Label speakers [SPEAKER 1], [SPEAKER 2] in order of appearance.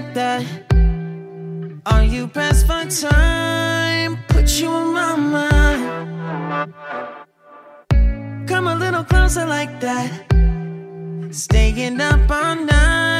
[SPEAKER 1] like that? Are you pressed for time? Put you on my mind. Come a little closer like that. Staying up all night.